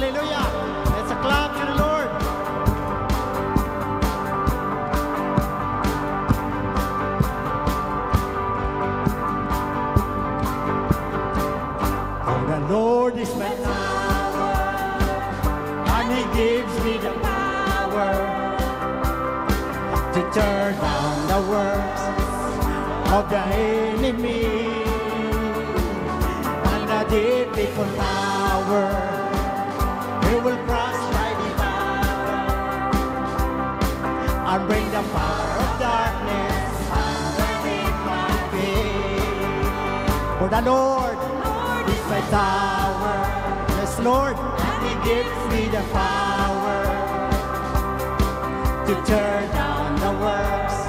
Hallelujah. Let's clap to the Lord. For the Lord is my tower, and He gives me the power to turn down the works of the enemy and the difficult tower. He will cross my devour and bring the power of darkness underneath my feet. For the Lord is my tower. Yes, Lord, and He gives me the power to tear down the works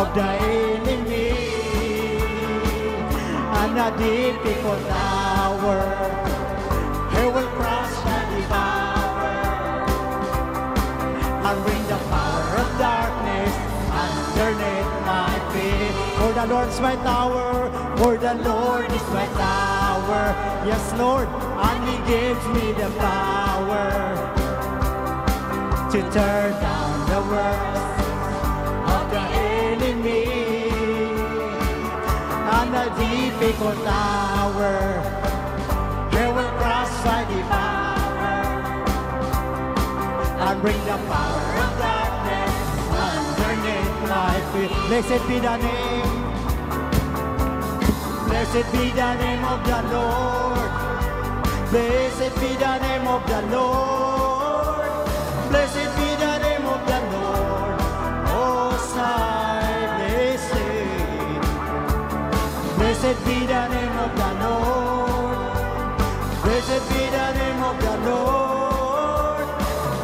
of the enemy and the difficult hour. He will the Lord is my tower, for the Lord is my tower. Yes, Lord, and He gives me the power to turn down the works of the enemy and the difficult hour. He will cross my devour and bring the power of darkness underneath my feet. Blessed be the name. Blessed be the name of the Lord. Blessed be the name of the Lord. Blessed be the name of the Lord. Most high, blessed. Blessed be the name of the Lord. Blessed be the name of the Lord.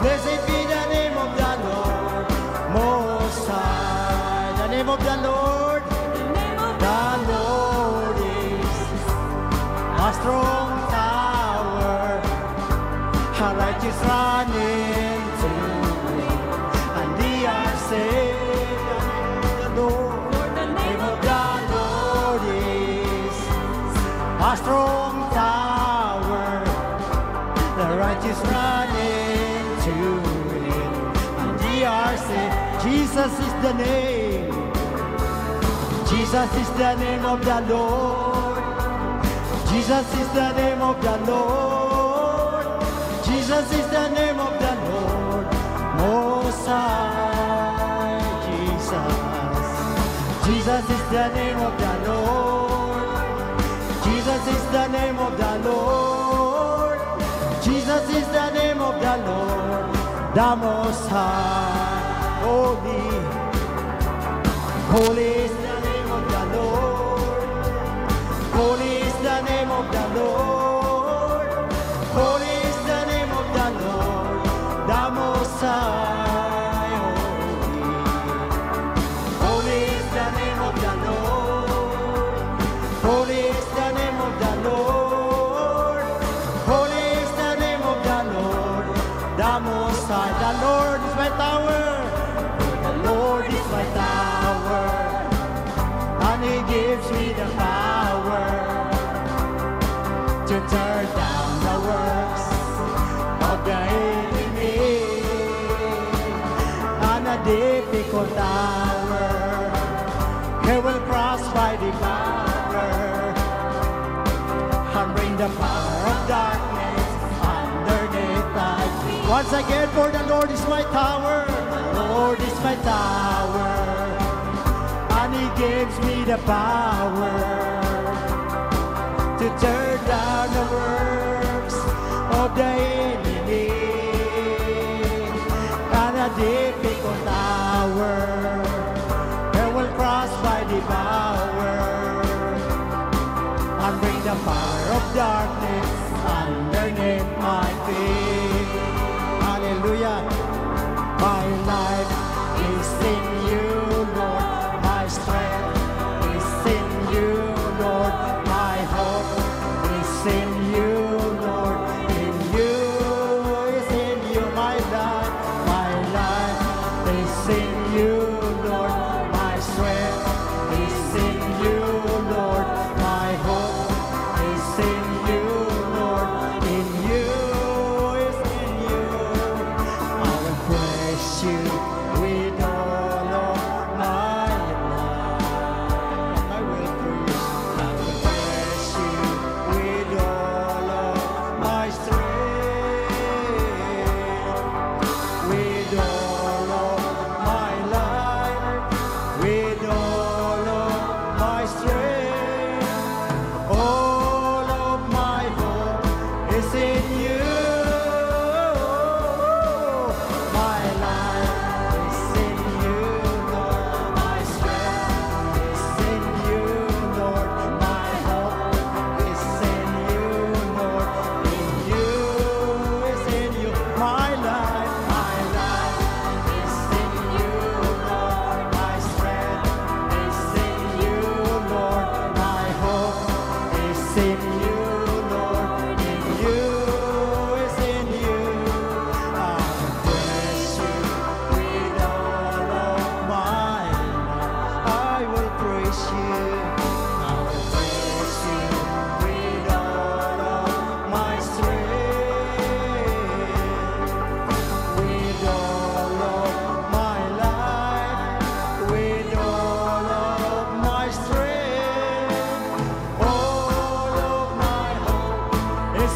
Blessed be the name of the Lord. Most high. The name of the Lord. Jesus is the name. Jesus is the name of the Lord. Jesus is the name of the Lord. Jesus is the name of the Lord. Most High Jesus. Jesus is the name of the Lord. Jesus is the name of the Lord. Jesus is the name of the Lord. The Most High. Holy. Holy is the name of the Lord. Holy is the name of the Lord. To tear down the works of the enemy and a difficult hour. He will cross by the power and bring the power of darkness underneath thy feet. Once again, for the Lord is my tower. The Lord is my tower. And He gives me the power tear down the works of the enemy and a difficult hour. They will cross by power and bring the power of darkness sing you, Lord, my strength.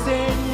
In.